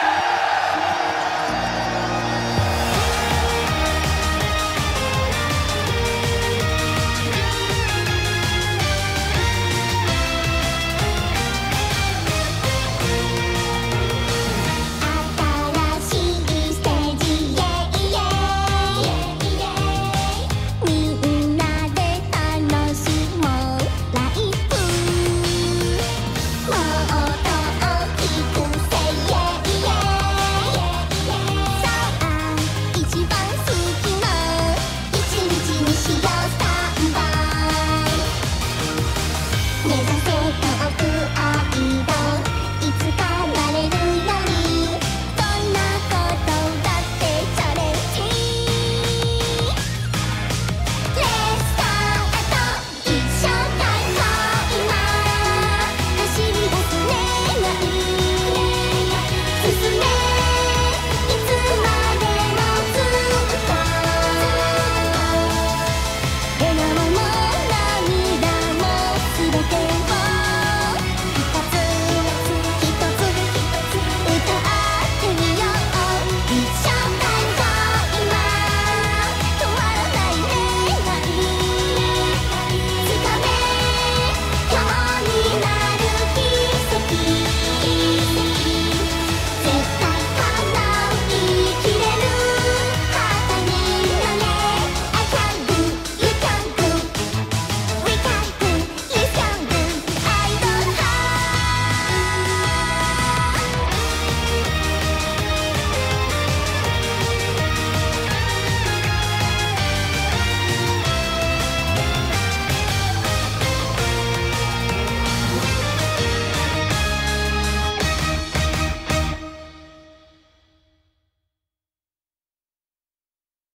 Yeah!